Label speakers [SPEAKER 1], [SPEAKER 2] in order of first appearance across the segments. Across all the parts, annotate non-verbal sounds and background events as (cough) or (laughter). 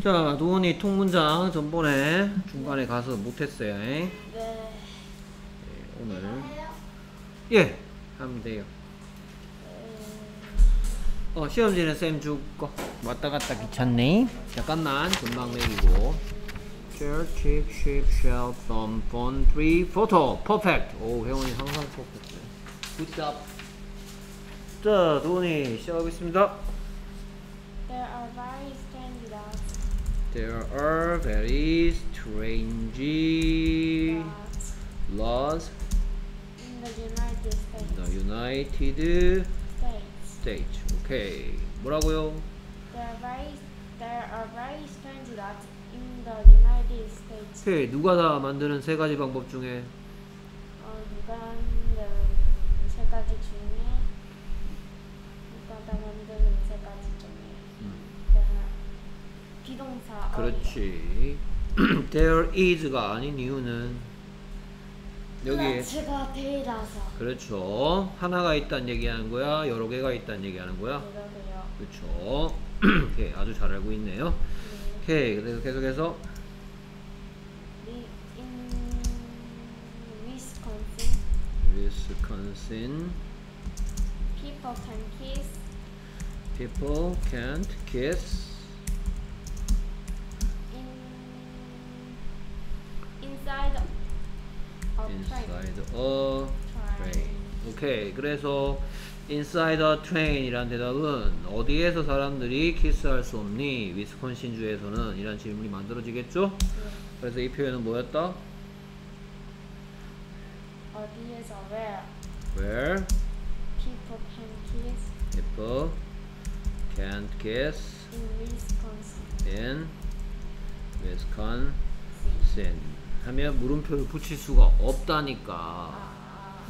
[SPEAKER 1] 자, 도훈이 통문장 전번에 중간에 가서 못했어요. 에?
[SPEAKER 2] 네.
[SPEAKER 1] 네, 오늘? 예 하면 돼요.
[SPEAKER 2] 음,
[SPEAKER 1] 어 시험지는 쌤 줄거 왔다 갔다 귀찮네. 잠깐만 금방 내리고. Chair, chip, ship, shelf, thumb, phone, tree, photo. Perfect. 오 회원이 항상 perfect. Good job. 자, 도훈이 시작하겠습니다.
[SPEAKER 2] There are various
[SPEAKER 1] There are very strange laws
[SPEAKER 2] in the United
[SPEAKER 1] in the
[SPEAKER 2] States.
[SPEAKER 1] United
[SPEAKER 2] States.
[SPEAKER 1] States. 오케이. 뭐라고요?
[SPEAKER 2] There are various there are various candidates in the United States.
[SPEAKER 1] 오케이. 누가 다 만드는 세 가지 방법 중에
[SPEAKER 2] 어, 누가 만든 세 가지 중에 비동사
[SPEAKER 1] 그렇지. (clears throat) There is가 아닌 이유는 여기
[SPEAKER 2] 제가 데이라서
[SPEAKER 1] 그렇죠. 하나가 있다는 얘기하는 거야. 여러 개가 있다는 얘기하는 거야.
[SPEAKER 2] 그러게요.
[SPEAKER 1] 그렇죠. (clears throat) 오케이. 아주 잘 알고 있네요.
[SPEAKER 2] 네.
[SPEAKER 1] 오케이. 그래서 계속해서
[SPEAKER 2] Wisconsin,
[SPEAKER 1] Wisconsin
[SPEAKER 2] people can kiss
[SPEAKER 1] people can't kiss
[SPEAKER 2] inside
[SPEAKER 1] inside a train. 오케이. 그래서 inside a train이란 대답은 어디에서 사람들이 키스할 수 없니? 위스콘신 주에서는 이란 질문이 만들어지겠죠?
[SPEAKER 2] 네.
[SPEAKER 1] 그래서 이 표현은 뭐였다?
[SPEAKER 2] 어디에서 where
[SPEAKER 1] Where
[SPEAKER 2] people can kiss
[SPEAKER 1] people can't kiss
[SPEAKER 2] in Wisconsin.
[SPEAKER 1] in Wisconsin 하면 물음표를 붙일 수가 없다니까.
[SPEAKER 2] 아,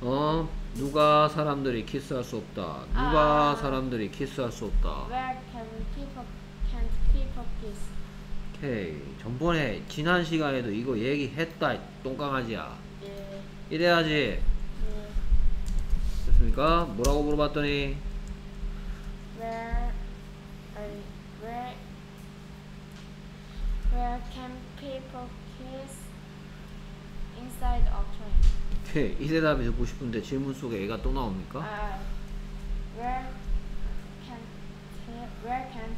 [SPEAKER 1] 어? 누가 사람들이 키스할 수 없다. 누가
[SPEAKER 2] 아.
[SPEAKER 1] 사람들이 키스할 수 없다.
[SPEAKER 2] where can people can't people kiss?
[SPEAKER 1] 오케이. 전번에 지난 시간에도 이거 얘기했다. 똥강아지야.
[SPEAKER 2] 예.
[SPEAKER 1] 이래야지.
[SPEAKER 2] 예.
[SPEAKER 1] 됐습니까? 뭐라고 물어봤더니
[SPEAKER 2] Where where where can people inside a train?
[SPEAKER 1] 오케이. 이 대답이 듣고 싶은데 질문 속에 애가 또 나옵니까?
[SPEAKER 2] 아, where can where can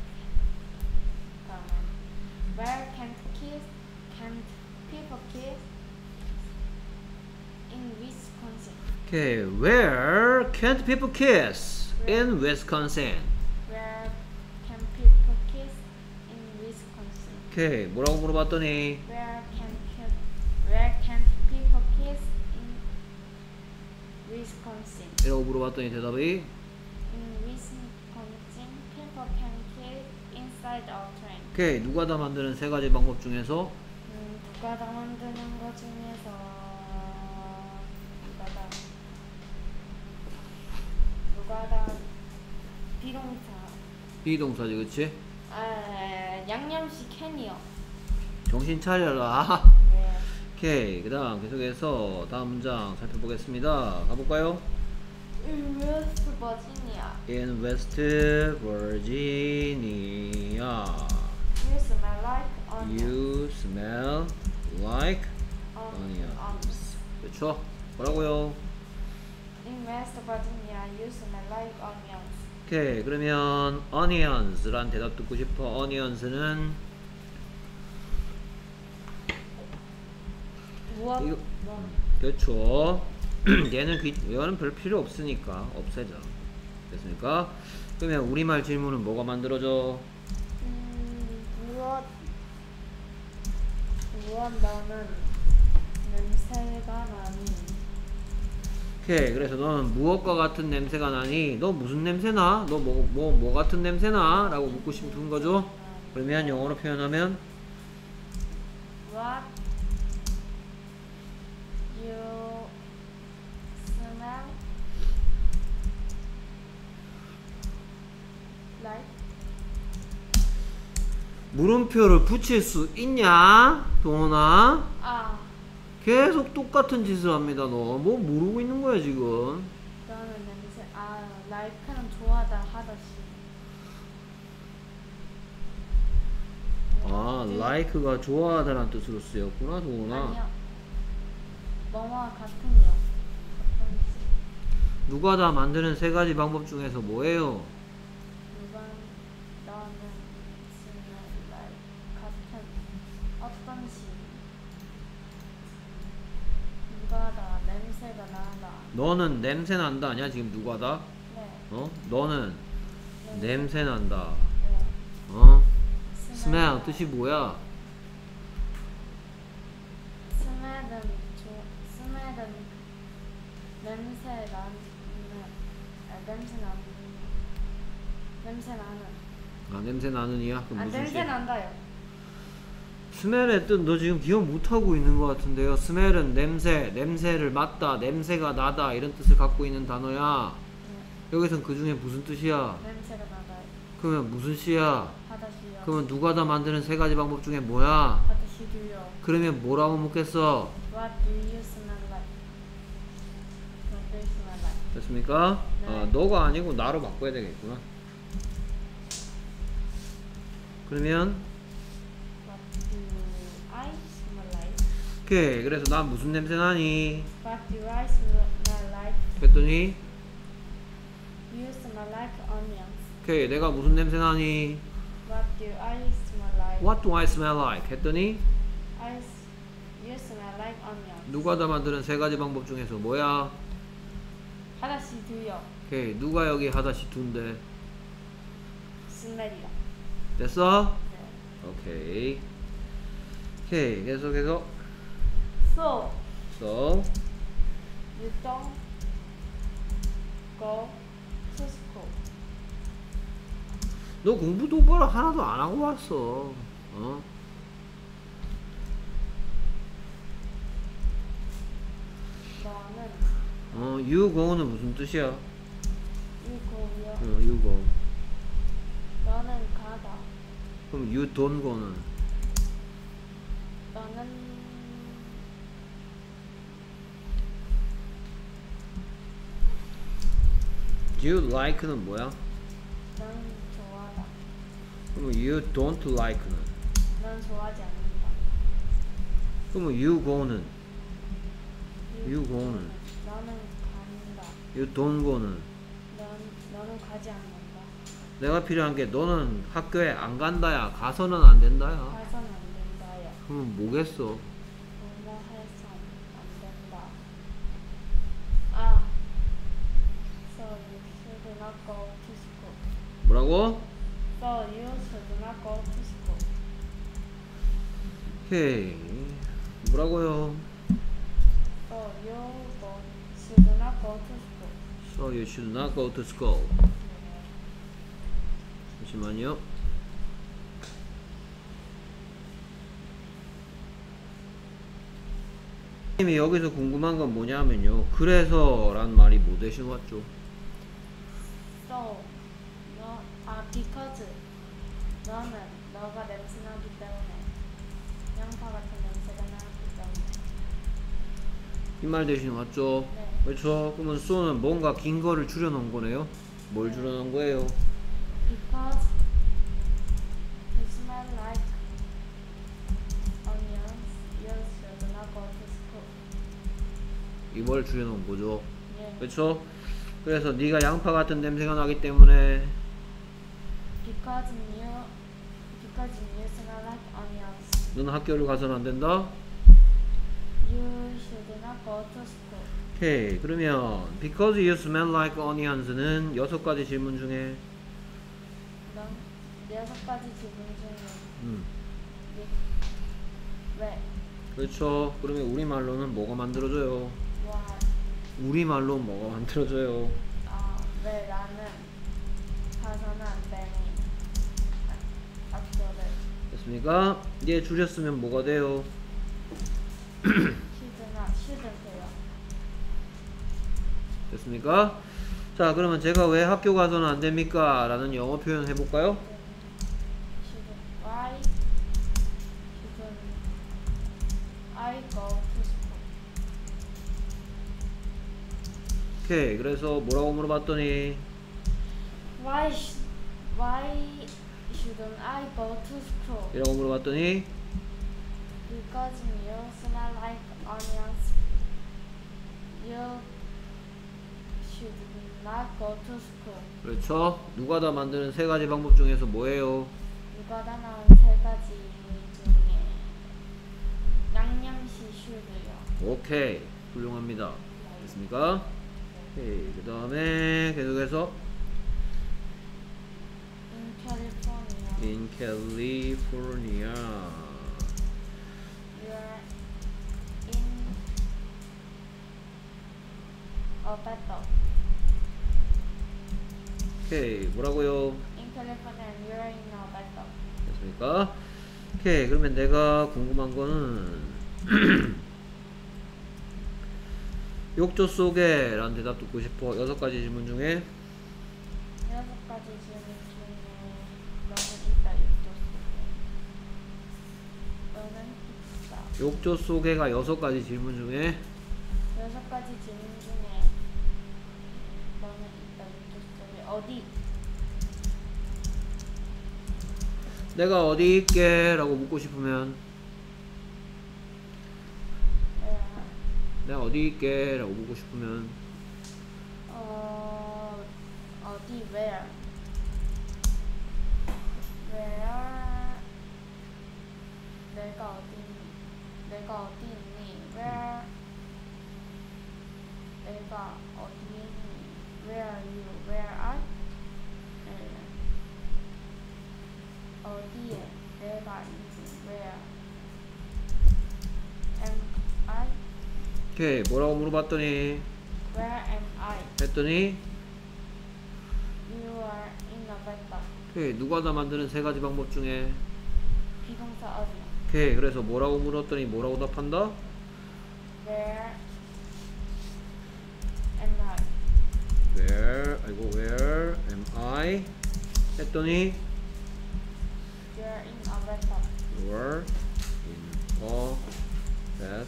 [SPEAKER 2] 잠깐만. where can kiss can people kiss in Wisconsin?
[SPEAKER 1] 오케이. Where can't people kiss in Wisconsin?
[SPEAKER 2] Where can people kiss in Wisconsin?
[SPEAKER 1] 오케이. 뭐라고 물어봤더니
[SPEAKER 2] Where Wisconsin?
[SPEAKER 1] 이라고 물어봤더니 대답이
[SPEAKER 2] In Wisconsin, people can kiss inside a train.
[SPEAKER 1] 오케이. 누가 다 만드는 세 가지 방법 중에서
[SPEAKER 2] 음, 누가 다 만드는 것 중에서 누가 다 누가 다 비동사
[SPEAKER 1] 비동사지 그치?
[SPEAKER 2] 아 양념식 캔이요.
[SPEAKER 1] 정신 차려라. (laughs)
[SPEAKER 2] 네.
[SPEAKER 1] 오케이. 그 다음 계속해서 다음 문장 살펴보겠습니다. 가볼까요?
[SPEAKER 2] In West Virginia,
[SPEAKER 1] In West Virginia,
[SPEAKER 2] you smell like onion.
[SPEAKER 1] you smell like
[SPEAKER 2] onion.
[SPEAKER 1] onions. 그렇죠? 뭐라고요?
[SPEAKER 2] In West Virginia, you smell like onions.
[SPEAKER 1] 오케이. 그러면 onions란 대답 듣고 싶어. onions는 이거-
[SPEAKER 2] 뭐?
[SPEAKER 1] 그렇죠. (clears throat) 얘는 귀, 얘는 별 필요 없으니까 없애자. 됐습니까? 그러면 우리말 질문은 뭐가 만들어져?
[SPEAKER 2] 음, 무엇? 무엇 너는 냄새가 나니?
[SPEAKER 1] 오케이. 그래서 너는 무엇과 같은 냄새가 나니? 너 무슨 냄새 나? 너 뭐 뭐 뭐 같은 냄새 나? 라고 묻고 싶은 거죠. 그러면 영어로 표현하면
[SPEAKER 2] What you smell like?
[SPEAKER 1] 물음표를 붙일 수 있냐? 동원아?
[SPEAKER 2] 아,
[SPEAKER 1] 계속 똑같은 짓을 합니다. 너 뭐 모르고 있는 거야 지금?
[SPEAKER 2] 너는 냄새. 아, like는 좋아하다 하듯이.
[SPEAKER 1] like가 좋아하다라는 뜻으로 쓰였구나, 동훈아.
[SPEAKER 2] 아니요. 뭐뭐와 같은요. 어떤지.
[SPEAKER 1] 누가 다 만드는 세 가지 방법 중에서 뭐예요?
[SPEAKER 2] 누가 너는 쓰는 말 같은 어떤지. 누가 다 냄새가 나다.
[SPEAKER 1] 너는 냄새 난다 아니야? 지금 누가 다?
[SPEAKER 2] 네.
[SPEAKER 1] 어? 너는 냄새 난다.
[SPEAKER 2] 네.
[SPEAKER 1] 어?
[SPEAKER 2] 스멜.
[SPEAKER 1] 뜻이 뭐야?
[SPEAKER 2] 스멜은 냄새 나는 아, 냄새 나는 냄새 나는
[SPEAKER 1] 아 냄새 나는 이야? 그럼
[SPEAKER 2] 아 냄새
[SPEAKER 1] 시?
[SPEAKER 2] 난다요.
[SPEAKER 1] 스멜의 뜻 너 지금 기억 못하고 있는 것 같은데요. 스멜은 냄새, 냄새를 맡다, 냄새가 나다 이런 뜻을 갖고 있는 단어야.
[SPEAKER 2] 네.
[SPEAKER 1] 여기선 그 중에 무슨 뜻이야?
[SPEAKER 2] 냄새가 나다요.
[SPEAKER 1] 그러면 무슨 시야?
[SPEAKER 2] 하다시요.
[SPEAKER 1] 그러면 누가 다 만드는 세 가지 방법 중에 뭐야?
[SPEAKER 2] 하다시도요.
[SPEAKER 1] 그러면 뭐라고 묻겠어?
[SPEAKER 2] What do you smell
[SPEAKER 1] 됐습니까?
[SPEAKER 2] 네.
[SPEAKER 1] 아, 너가 아니고 나로 바꿔야 되겠구나. 그러면? 오케이 그래서 나 무슨 냄새 나니? 그랬더니. 오케이 내가 무슨 냄새 나니?
[SPEAKER 2] What do I smell like?
[SPEAKER 1] What do I smell like? 했더니
[SPEAKER 2] I you smell like onions.
[SPEAKER 1] 누가 다 만드는 세 가지 방법 중에서 뭐야?
[SPEAKER 2] 하다시도요.
[SPEAKER 1] 오케이 누가 여기 하다시 둔데
[SPEAKER 2] 스멜이요.
[SPEAKER 1] 됐어?
[SPEAKER 2] 네.
[SPEAKER 1] 오케이 오케이 계속해서
[SPEAKER 2] So
[SPEAKER 1] so
[SPEAKER 2] you don't go to school.
[SPEAKER 1] 너 공부 똑바로 하나도 안 하고 왔어 어? 어 go는 무슨 뜻이야?
[SPEAKER 2] go요.
[SPEAKER 1] 어, go
[SPEAKER 2] 너는 가다.
[SPEAKER 1] 그럼
[SPEAKER 2] 너는
[SPEAKER 1] do you like는 뭐야?
[SPEAKER 2] 넌 좋아하다.
[SPEAKER 1] 그럼 you don't like는
[SPEAKER 2] 넌 좋아하지 않는다.
[SPEAKER 1] 그럼 you go는
[SPEAKER 2] You
[SPEAKER 1] go는
[SPEAKER 2] 간다.
[SPEAKER 1] You don't go는
[SPEAKER 2] 넌 너는 가지 않는다.
[SPEAKER 1] 내가 필요한 게 너는 학교에 안 간다야 가서는 안 된다야
[SPEAKER 2] 가서는 안 된다요.
[SPEAKER 1] 그럼 뭐겠어
[SPEAKER 2] 공부해서 안 된다. 아, so you should not go to school.
[SPEAKER 1] 뭐라고?
[SPEAKER 2] So you should not go to school.
[SPEAKER 1] 오케이 뭐라고요?
[SPEAKER 2] So you should not go to school
[SPEAKER 1] 잠시만요 님이 여기서 궁금한 건 뭐냐면요 그래서 란 말이 뭐 대신 왔죠?
[SPEAKER 2] So, 너, 아, because 너는 너가 냄새 나기 때문에 양파 같은 냄새가 나기 때문에
[SPEAKER 1] 이 말 대신 왔죠?
[SPEAKER 2] 네.
[SPEAKER 1] 그렇죠 그러면 so는 뭔가 긴 거를 줄여놓은 거네요 뭘 줄여놓은 거예요?
[SPEAKER 2] because you smell like onions, you should not go to school.
[SPEAKER 1] 이걸 줄여놓은 거죠
[SPEAKER 2] 예.
[SPEAKER 1] 그렇죠? 그래서 네가 양파 같은 냄새가 나기 때문에
[SPEAKER 2] Because you, because you smell like onions,
[SPEAKER 1] 너는 학교를 가서는 안 된다?
[SPEAKER 2] you should not go to school.
[SPEAKER 1] 오케이 그러면 because you smell like onions는 여섯 가지 질문 중에
[SPEAKER 2] 넌 여섯 가지 질문 중에
[SPEAKER 1] 음,
[SPEAKER 2] 왜,
[SPEAKER 1] 그렇죠 그러면 우리말로는 뭐가 만들어져요? 우리말로 뭐가 만들어져요?
[SPEAKER 2] 아, 왜 나는 가서는 안 되니? 아, 학교를
[SPEAKER 1] 됐습니까? 얘 줄였으면 뭐가 돼요? (clears throat)
[SPEAKER 2] shouldn't 돼요.
[SPEAKER 1] 됐습니까? 자 그러면 제가 왜 학교 가서는 안 됩니까? 라는 영어 표현 해볼까요?
[SPEAKER 2] why shouldn't I go to school?
[SPEAKER 1] 오케이 그래서 뭐라고 물어봤더니
[SPEAKER 2] Why why should shouldn't I go to school?
[SPEAKER 1] 이라고 물어봤더니
[SPEAKER 2] Because you smell like onions. You should not go to school.
[SPEAKER 1] 그렇죠. 누가 다 만드는 세 가지 방법 중에서 뭐예요?
[SPEAKER 2] 이거 다 나온 세 가지 중에 양념시 should요.
[SPEAKER 1] 오케이. 훌륭합니다. 됐습니까? 오케이. 그 다음에 계속해서
[SPEAKER 2] In California,
[SPEAKER 1] in California. 오케이. 뭐라고요?
[SPEAKER 2] In a battle.
[SPEAKER 1] 됐습니까? 오케이. 그러면 내가 궁금한 거는 (clears throat) 욕조 속에 라는 대답 듣고 싶어. 여섯 가지 질문 중에
[SPEAKER 2] 여섯 가지 질문 중에 너는 있다 육조 속에. 너는 있다.
[SPEAKER 1] 욕조 속에가 여섯 가지 질문 중에
[SPEAKER 2] 여섯 가지 질문 중에 너는 있다 어디?
[SPEAKER 1] 내가 어디 있게? 라고 묻고 싶으면
[SPEAKER 2] 에,
[SPEAKER 1] 내가 어디 있게? 라고 묻고 싶으면
[SPEAKER 2] 어 어디 where? where? 내가 어디 있니? 내가 어디 있니? where? 내가 어디 있니? where are you? Where are? 에, 어디에 내가 있니? where? am I?
[SPEAKER 1] 오케이 뭐라고 물어봤더니
[SPEAKER 2] where am I?
[SPEAKER 1] 했더니
[SPEAKER 2] You are in battle.
[SPEAKER 1] 오케이 누가 다 만드는 세 가지 방법 중에
[SPEAKER 2] 비동사 어디야?
[SPEAKER 1] 오케이 그래서 뭐라고 물었더니 뭐라고 답한다?
[SPEAKER 2] Where
[SPEAKER 1] Where 아이고 where am I? 했더니
[SPEAKER 2] You're in a battle.
[SPEAKER 1] You're in a bed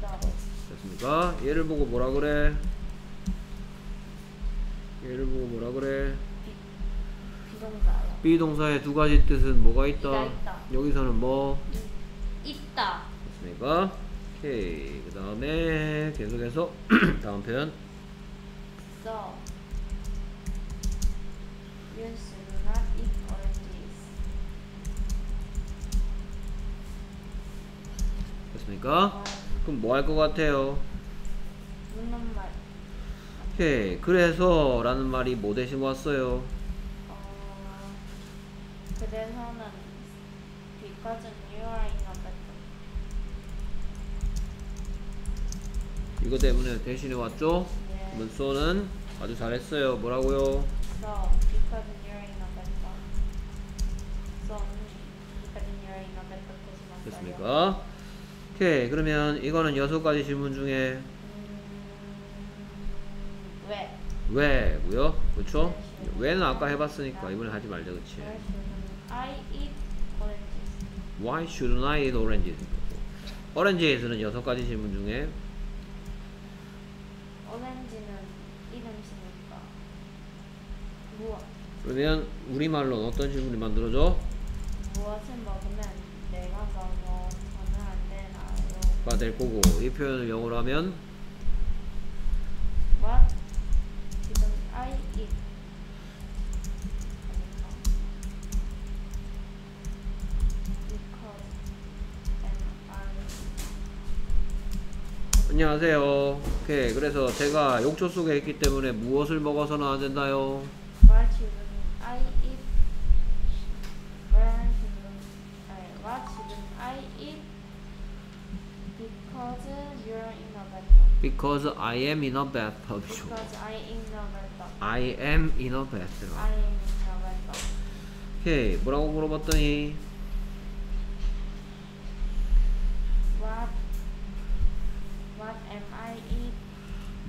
[SPEAKER 2] The
[SPEAKER 1] 됐습니까? 얘를 보고 뭐라 그래? 얘를 보고 뭐라 그래?
[SPEAKER 2] 비, 비동사요.
[SPEAKER 1] 비동사의 두 가지 뜻은 뭐가 있다?
[SPEAKER 2] 있다.
[SPEAKER 1] 여기서는 뭐?
[SPEAKER 2] 이, 있다.
[SPEAKER 1] 됐습니까? 오케이 그 다음에 계속해서 (clears throat) 다음 표현
[SPEAKER 2] So you should not eat oranges.
[SPEAKER 1] 됐습니까?
[SPEAKER 2] 어,
[SPEAKER 1] 그럼 뭐 할 것 같아요?
[SPEAKER 2] 묻는 말.
[SPEAKER 1] 오케이 그래서 라는 말이 뭐 대신 왔어요?
[SPEAKER 2] 어, 그래서는 because you are in a battle.
[SPEAKER 1] 이거 때문에 대신에 왔죠?
[SPEAKER 2] 네.
[SPEAKER 1] so는 아주 잘했어요 뭐라고요?
[SPEAKER 2] So because you're in battle. So because you're in 왔어요.
[SPEAKER 1] 됐습니까? 오케이 그러면 이거는 여섯 가지 질문 중에
[SPEAKER 2] 음, 왜?
[SPEAKER 1] 왜고요? 그렇죠? 왜는 아까 해봤으니까 이번에 하지 말자
[SPEAKER 2] shouldn't I eat oranges?
[SPEAKER 1] Why shouldn't I eat oranges? 오렌지에서는 여섯 가지 질문 중에
[SPEAKER 2] 오렌지는 이름이니까 무엇?
[SPEAKER 1] 그러면 우리말로 어떤 질문을 만들어줘?
[SPEAKER 2] 무엇을 먹으면 내가 먹어 저는 안 되나요?
[SPEAKER 1] 가 될 거고 이 표현을 영어로 하면
[SPEAKER 2] What shouldn't I eat? Because am I
[SPEAKER 1] 안녕하세요 오케이 그래서 제가 욕조 속에 있기 때문에 무엇을 먹어서는 안 된다요?
[SPEAKER 2] Why shouldn't I eat? Where shouldn't I? What shouldn't I eat? Because you're in a battle.
[SPEAKER 1] Because I am in a bathtub
[SPEAKER 2] Because I in a battle.
[SPEAKER 1] I am in a bathtub
[SPEAKER 2] I am in a battle.
[SPEAKER 1] 오케이 뭐라고 물어봤더니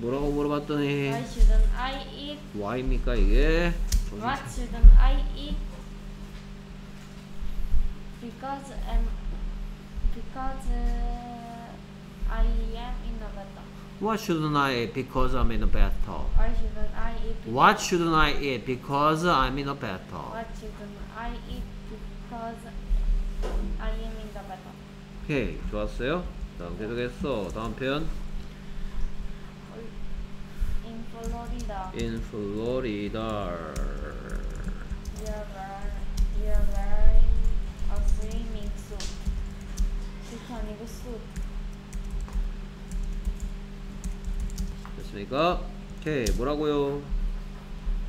[SPEAKER 1] 뭐라고 물어봤더니
[SPEAKER 2] Why shouldn't I eat?
[SPEAKER 1] why입니까 이게?
[SPEAKER 2] What shouldn't I eat? Because am because uh, I am in a battle.
[SPEAKER 1] What shouldn't I eat because I'm in a bathtub?
[SPEAKER 2] Why shouldn't I eat?
[SPEAKER 1] What shouldn't I eat because I'm in a bathtub?
[SPEAKER 2] What shouldn't I eat? because I am in the battle.
[SPEAKER 1] 오케이 좋았어요 다음 계속했어 다음 표현
[SPEAKER 2] Florida,
[SPEAKER 1] in Florida
[SPEAKER 2] we are wearing, we are wearing a swimming suit. 수트 아니고 suit.
[SPEAKER 1] 됐습니까? 오케이 뭐라고요?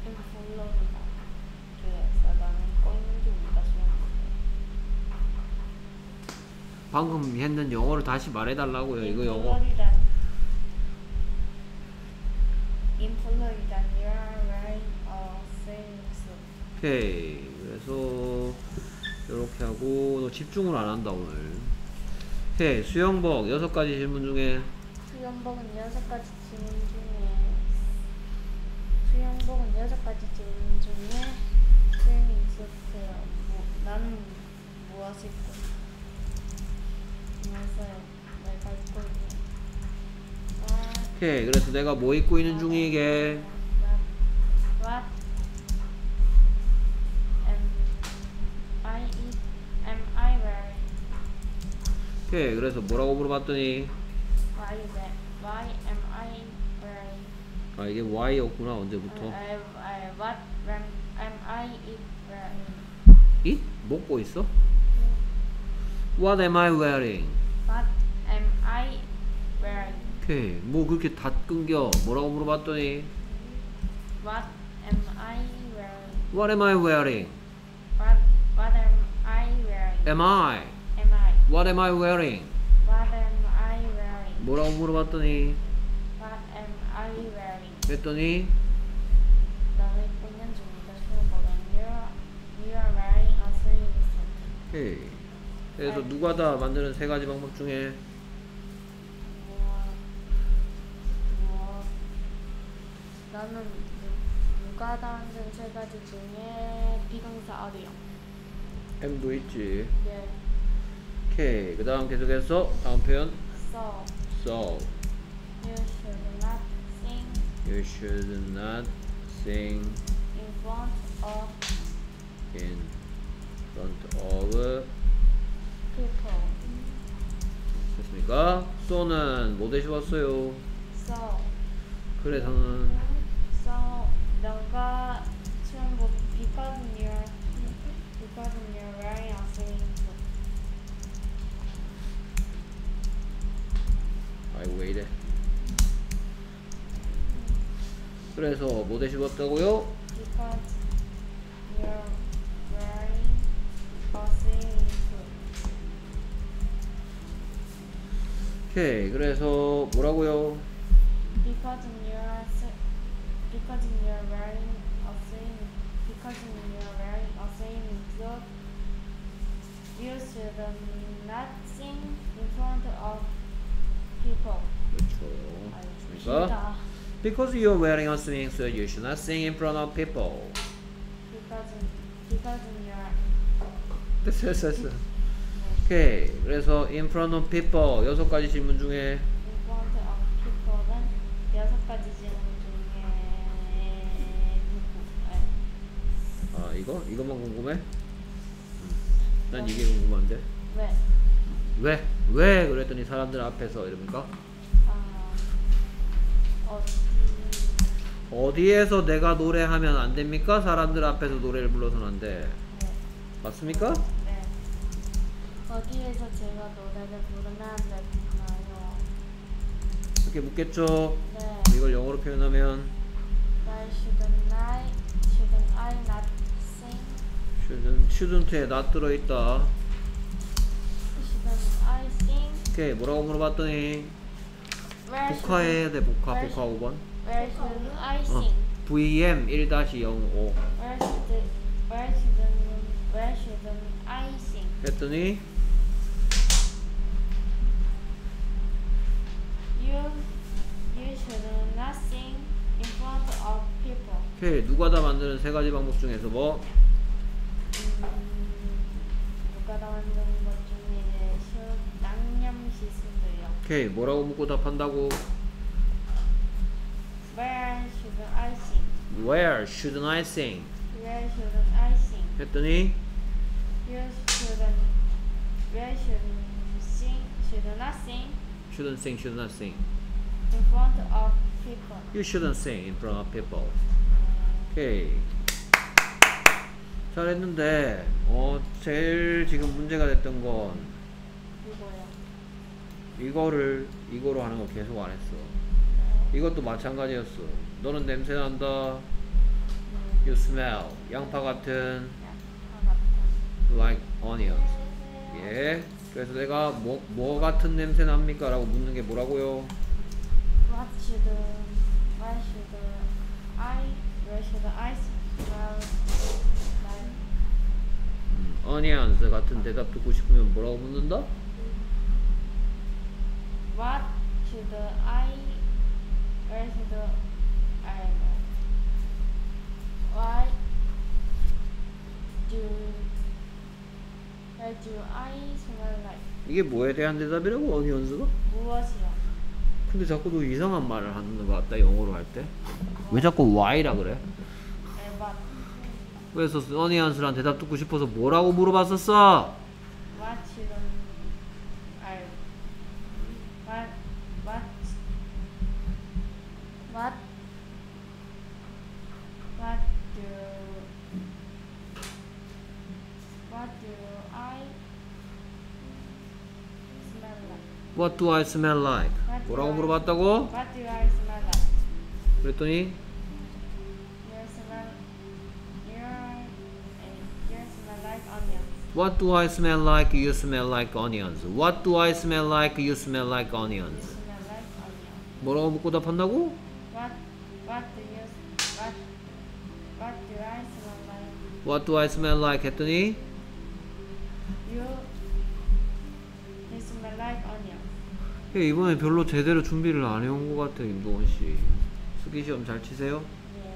[SPEAKER 2] In Florida. 그래서 나는 꺾는 중이다.
[SPEAKER 1] 방금 했는 영어를 다시 말해달라고요 이거 영어
[SPEAKER 2] Florida.
[SPEAKER 1] 오케이. 그래서 이렇게 하고 너 집중을 안 한다 오늘. 오케이. 수영복 여섯 가지 질문 중에?
[SPEAKER 2] 수영복은 여섯 가지 질문 중에 수영복은 여섯 가지 질문 중에 스위밍 수트요. 뭐, 나는 무엇을 입고 무엇을 내가 입고 있는. 아,
[SPEAKER 1] 오케이. 그래서 내가 뭐 입고 있는 중이게 오케이 그래서 뭐라고 물어봤더니
[SPEAKER 2] Why, we- why am I wearing?
[SPEAKER 1] 아 이게 Y였구나 언제부터
[SPEAKER 2] I, I, what am, am I wearing?
[SPEAKER 1] 이? 먹고 있어? What am I wearing?
[SPEAKER 2] What am I wearing?
[SPEAKER 1] 오케이 뭐 그렇게 다 끊겨 뭐라고 물어봤더니
[SPEAKER 2] What am I wearing?
[SPEAKER 1] What am I wearing?
[SPEAKER 2] What What am I wearing?
[SPEAKER 1] Am I? What am I wearing?
[SPEAKER 2] What am I wearing?
[SPEAKER 1] 뭐라고 물어봤더니
[SPEAKER 2] What am I wearing?
[SPEAKER 1] 했더니
[SPEAKER 2] 너는 입고 있는 중이다 수업은 You are You are wearing a swimming suit.
[SPEAKER 1] 오케이 그래서 누가 다 만드는 세 가지 방법 중에
[SPEAKER 2] 무엇 무엇 나는 누, 누가 당근 세 가지 중에 비동사 어디요?
[SPEAKER 1] M도 있지
[SPEAKER 2] 예.
[SPEAKER 1] 오케이 그 다음 계속해서 다음 표현
[SPEAKER 2] So
[SPEAKER 1] So
[SPEAKER 2] you should not sing
[SPEAKER 1] You should not sing
[SPEAKER 2] in front of
[SPEAKER 1] in front of
[SPEAKER 2] people.
[SPEAKER 1] 됐습니까? so는 뭐 대시 왔어요?
[SPEAKER 2] So
[SPEAKER 1] 그래서는
[SPEAKER 2] so 너가 지금 뭐 because you're because you're wearing a swimming
[SPEAKER 1] 아이고 왜 이래 그래서 뭐
[SPEAKER 2] suit.
[SPEAKER 1] 오케이 그래서 뭐라고요?
[SPEAKER 2] Because you're s- because you're wearing a swimming because you're wearing a swimming suit, you should not sing in front of people.
[SPEAKER 1] 그렇죠?
[SPEAKER 2] 길다.
[SPEAKER 1] Because you're wearing a swimming suit, you should not sing in front of people.
[SPEAKER 2] Because because you're
[SPEAKER 1] 됐어, 됐어, 됐어. 오케이. 그래서 in front of people 여섯 가지 질문 중에
[SPEAKER 2] in front of people는 여섯 가지 질문 중에
[SPEAKER 1] 아 이거 이것만 궁금해? 음. 난 이게 궁금한데
[SPEAKER 2] 왜?
[SPEAKER 1] 왜? 왜 그랬더니 사람들 앞에서 이럽니까?
[SPEAKER 2] 아 어디?
[SPEAKER 1] 어디에서 내가 노래하면 안 됩니까? 사람들 앞에서 노래를 불러서는 안 돼.
[SPEAKER 2] 네.
[SPEAKER 1] 맞습니까?
[SPEAKER 2] 네. 어디에서 제가 노래를 부르면 안 되나요?
[SPEAKER 1] 이렇게 묻겠죠.
[SPEAKER 2] 네.
[SPEAKER 1] 이걸 영어로 표현하면
[SPEAKER 2] Why shouldn't I shouldn't I not sing?
[SPEAKER 1] shouldn't, shouldn't에 not 들어있다. 오케이. 뭐라고 물어봤더니
[SPEAKER 2] Where
[SPEAKER 1] 복화 해야 돼. 복화. 복화 5번.
[SPEAKER 2] should- Where should I
[SPEAKER 1] 어.
[SPEAKER 2] sing?
[SPEAKER 1] VM 1-05.
[SPEAKER 2] Where should where shouldn't where shouldn't I sing?
[SPEAKER 1] 했더니
[SPEAKER 2] You you should not sing in front of people.
[SPEAKER 1] 오케이. 누가 다 만드는 세 가지 방법 중에서 뭐? 오케이. 뭐라고 묻고 답한다고?
[SPEAKER 2] Where should I sing?
[SPEAKER 1] Where shouldn't I sing?
[SPEAKER 2] Where should I sing?
[SPEAKER 1] 했더니
[SPEAKER 2] You shouldn't. You shouldn't sing. Should not sing
[SPEAKER 1] shouldn't sing, should not sing.
[SPEAKER 2] in front of people.
[SPEAKER 1] You shouldn't sing in front of people. 오케이. 잘했는데, 어, 제일 지금 문제가 됐던 건
[SPEAKER 2] 이거요.
[SPEAKER 1] 이거를 이거로 하는 거 계속 안 했어. 이것도 마찬가지였어. 너는 냄새 난다. You smell. 양파 같은 like onions. 예. 그래서 내가 뭐, 뭐 같은 냄새 납니까? 라고 묻는 게 뭐라고요?
[SPEAKER 2] What should What should I Where should I smell like?
[SPEAKER 1] 음, onions 같은 대답 듣고 싶으면 뭐라고 묻는다?
[SPEAKER 2] What should I Where should I Why do Where do I smell like?
[SPEAKER 1] 이게 뭐에 대한 대답이라고 어니언스가?
[SPEAKER 2] 무엇이요?
[SPEAKER 1] 근데 자꾸 너 이상한 말을 하는 것 같다 영어로 할 때. 왜 자꾸 why라 그래? 그래서 어니언스란 대답 듣고 싶어서 뭐라고 물어봤었어?
[SPEAKER 2] What do I smell like?
[SPEAKER 1] What do 뭐라고
[SPEAKER 2] I-
[SPEAKER 1] 물어봤다고?
[SPEAKER 2] What do I smell like?
[SPEAKER 1] 그랬더니
[SPEAKER 2] You smell you you smell like onions.
[SPEAKER 1] What do I smell like? You smell like onions. What do I smell like? You smell like
[SPEAKER 2] You
[SPEAKER 1] onions.
[SPEAKER 2] smell like onions.
[SPEAKER 1] 뭐라고 묻고 답한다고?
[SPEAKER 2] What what do you what what do I smell like?
[SPEAKER 1] What do I smell like? 했더니 이번에 별로 제대로 준비를 안 해온 것 같아 김동원 씨. 수기 시험 잘 치세요?
[SPEAKER 2] 예.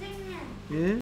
[SPEAKER 3] 선생님,
[SPEAKER 1] 예?